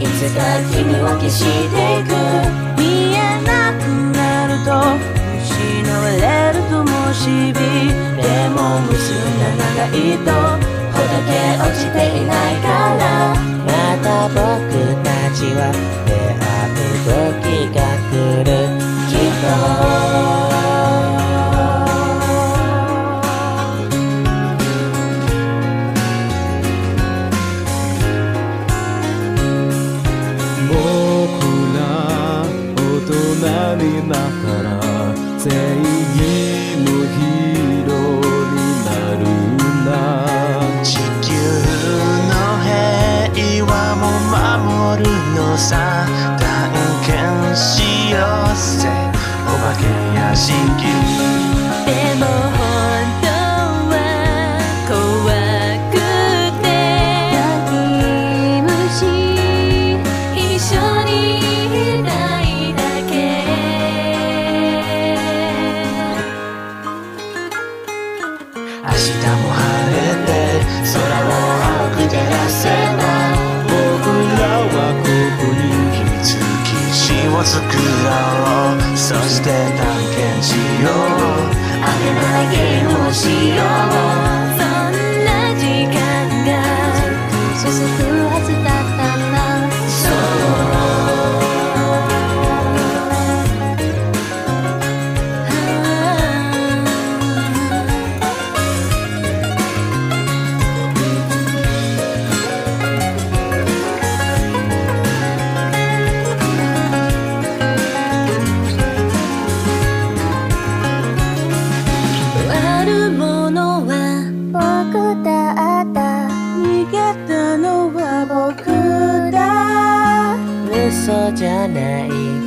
いつか君を消していく。見えなくなると失われるともしびでも結んだ長い糸ほどけ落ちていないから。また僕たちは出会うるのさ探検しようぜ。お化け屋敷。して探検しよう。あげないゲームをしよう。そんな時間が。続くはずだったの。じゃない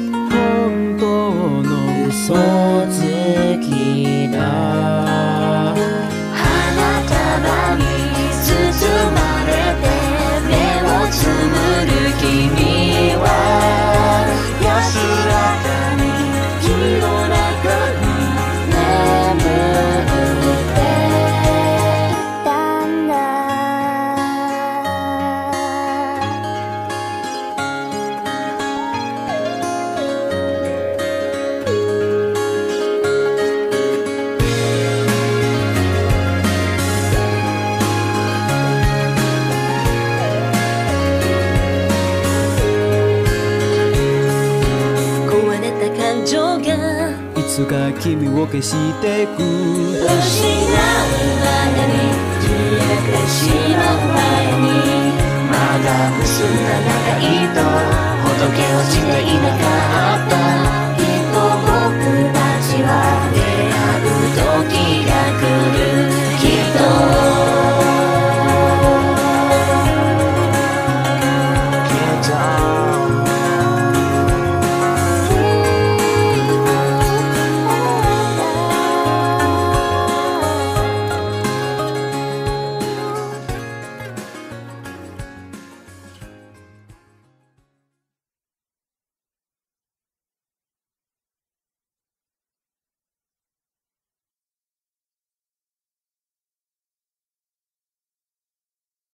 がいつか君を消してく。失うまでに消えてしまう前にまだ結んだ長い糸ほどけ落ちていなかった。